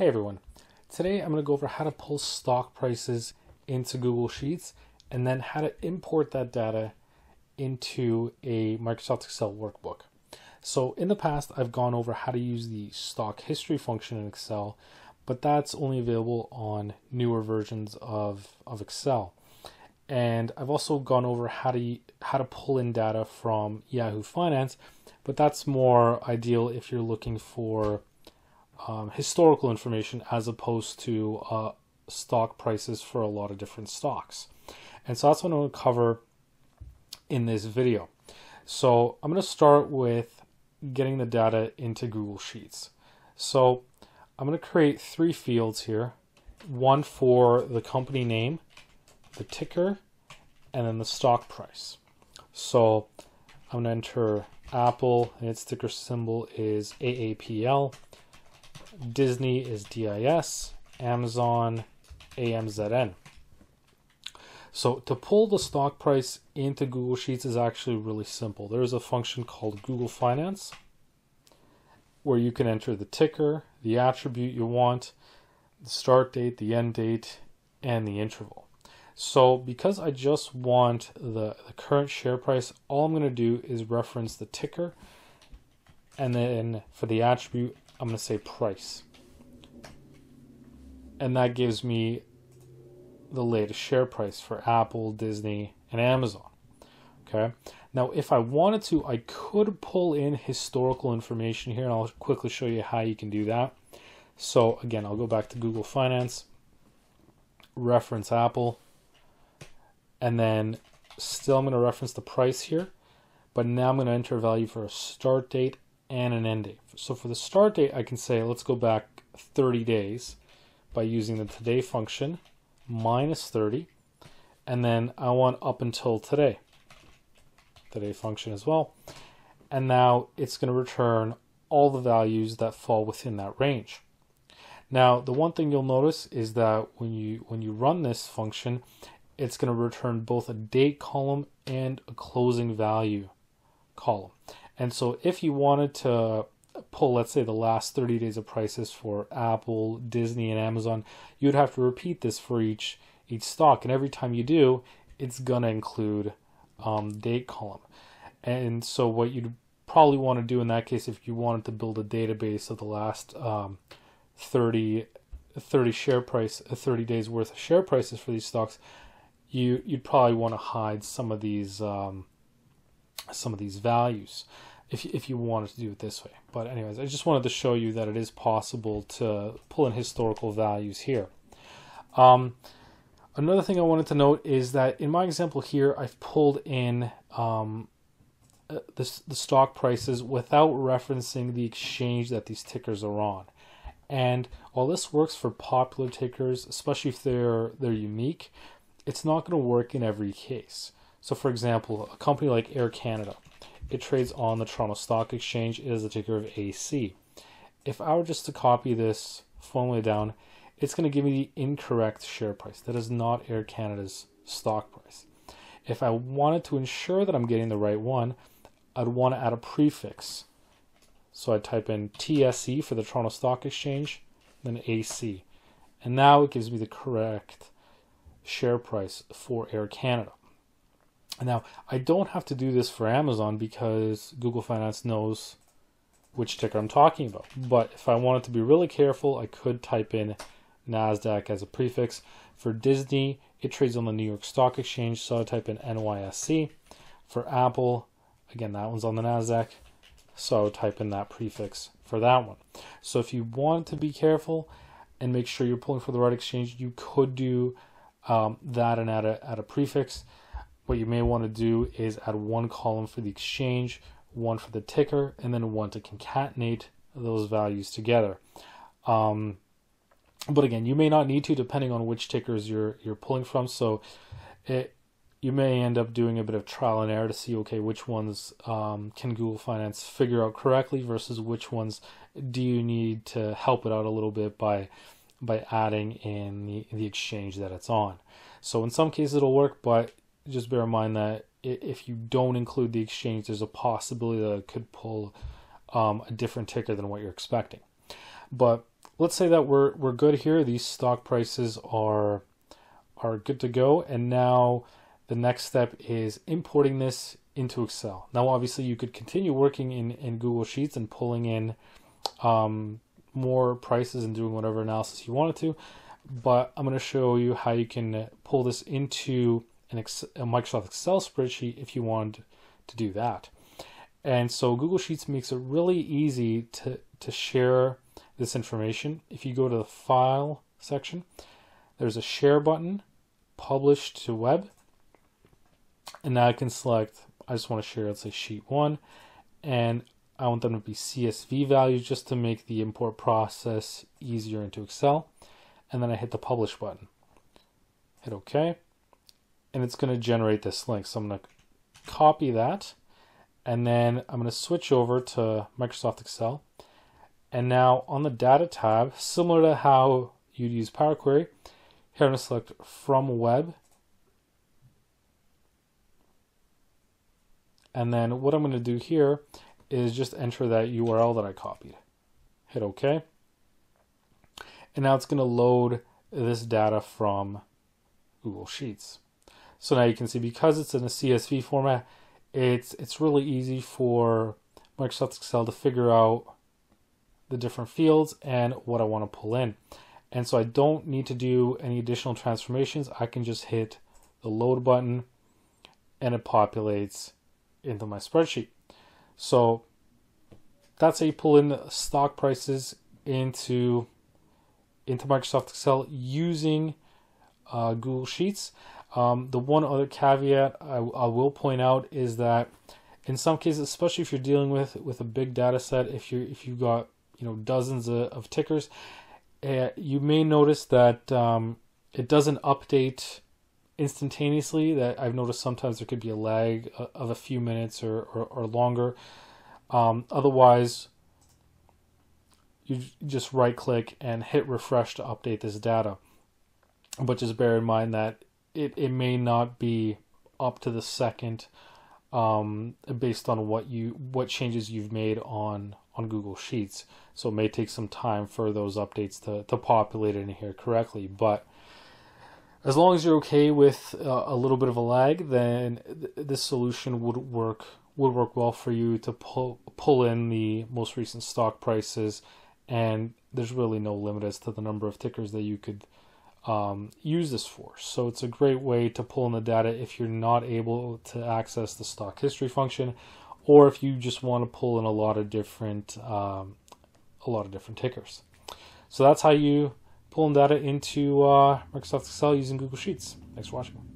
Hey everyone. Today I'm going to go over how to pull stock prices into Google Sheets and then how to import that data into a Microsoft Excel workbook. So in the past I've gone over how to use the stock history function in Excel, but that's only available on newer versions of, of Excel. And I've also gone over how to how to pull in data from Yahoo Finance, but that's more ideal if you're looking for um, historical information as opposed to uh, stock prices for a lot of different stocks. And so that's what I'm going to cover in this video. So I'm going to start with getting the data into Google Sheets. So I'm going to create three fields here. One for the company name, the ticker, and then the stock price. So I'm going to enter Apple, and its ticker symbol is AAPL. Disney is DIS, Amazon AMZN. So to pull the stock price into Google Sheets is actually really simple. There's a function called Google Finance where you can enter the ticker, the attribute you want, the start date, the end date, and the interval. So because I just want the, the current share price, all I'm going to do is reference the ticker and then for the attribute, I'm going to say price. And that gives me the latest share price for Apple, Disney, and Amazon. Okay. Now, if I wanted to, I could pull in historical information here, and I'll quickly show you how you can do that. So, again, I'll go back to Google Finance, reference Apple, and then still I'm going to reference the price here, but now I'm going to enter a value for a start date and an end date. So for the start date, I can say, let's go back 30 days by using the today function minus 30. And then I want up until today, today function as well. And now it's going to return all the values that fall within that range. Now, the one thing you'll notice is that when you when you run this function, it's going to return both a date column and a closing value column. And so if you wanted to pull, let's say, the last 30 days of prices for Apple, Disney, and Amazon, you'd have to repeat this for each each stock. And every time you do, it's gonna include um, date column. And so what you'd probably want to do in that case, if you wanted to build a database of the last um, 30, 30 share price, uh, 30 days worth of share prices for these stocks, you you'd probably want to hide some of these um, some of these values if, if you wanted to do it this way. But anyways, I just wanted to show you that it is possible to pull in historical values here. Um, another thing I wanted to note is that in my example here, I've pulled in um, uh, the, the stock prices without referencing the exchange that these tickers are on. And while this works for popular tickers, especially if they're they're unique, it's not going to work in every case. So, for example, a company like Air Canada, it trades on the Toronto Stock Exchange. It is the ticker of AC. If I were just to copy this formula down, it's going to give me the incorrect share price. That is not Air Canada's stock price. If I wanted to ensure that I'm getting the right one, I'd want to add a prefix. So I type in TSE for the Toronto Stock Exchange, then AC. And now it gives me the correct share price for Air Canada. Now, I don't have to do this for Amazon because Google Finance knows which ticker I'm talking about. But if I wanted to be really careful, I could type in NASDAQ as a prefix. For Disney, it trades on the New York Stock Exchange, so I type in NYSE. For Apple, again, that one's on the NASDAQ, so I type in that prefix for that one. So if you want to be careful and make sure you're pulling for the right exchange, you could do um, that and add a, add a prefix. What you may want to do is add one column for the exchange, one for the ticker, and then one to concatenate those values together. Um, but again, you may not need to depending on which tickers you're you're pulling from. So it you may end up doing a bit of trial and error to see okay which ones um, can Google Finance figure out correctly versus which ones do you need to help it out a little bit by by adding in the, the exchange that it's on. So in some cases it'll work, but just bear in mind that if you don't include the exchange, there's a possibility that it could pull um, a different ticker than what you're expecting. But let's say that we're we're good here. These stock prices are are good to go, and now the next step is importing this into Excel. Now, obviously, you could continue working in in Google Sheets and pulling in um, more prices and doing whatever analysis you wanted to, but I'm going to show you how you can pull this into an a Microsoft Excel spreadsheet if you want to do that. And so Google Sheets makes it really easy to, to share this information. If you go to the File section, there's a Share button, Publish to Web, and now I can select, I just want to share, let's say Sheet 1, and I want them to be CSV values just to make the import process easier into Excel. And then I hit the Publish button. Hit OK. And it's going to generate this link. So I'm going to copy that and then I'm going to switch over to Microsoft Excel. And now on the data tab, similar to how you'd use Power Query, here I'm going to select from web. And then what I'm going to do here is just enter that URL that I copied. Hit OK. And now it's going to load this data from Google Sheets. So now you can see because it's in a CSV format, it's it's really easy for Microsoft Excel to figure out the different fields and what I want to pull in. And so I don't need to do any additional transformations. I can just hit the load button and it populates into my spreadsheet. So that's how you pull in stock prices into into Microsoft Excel using uh, Google Sheets. Um, the one other caveat I, I, will point out is that in some cases, especially if you're dealing with with a big data set, if you if you've got you know dozens of, of tickers, uh, you may notice that um, it doesn't update instantaneously. That I've noticed sometimes there could be a lag of a few minutes or or, or longer. Um, otherwise, you just right click and hit refresh to update this data. But just bear in mind that it, it may not be up to the second um, based on what you what changes you've made on on Google Sheets. So it may take some time for those updates to, to populate in here correctly. But as long as you're okay with uh, a little bit of a lag, then th- this solution would work would work well for you to pull pull in the most recent stock prices, and there's really no limit as to the number of tickers that you could um, use this for. So it's a great way to pull in the data if you're not able to access the stock history function, or if you just want to pull in a lot of different um, a lot of different tickers. So that's how you pull in data into uh, Microsoft Excel using Google Sheets. Thanks for watching.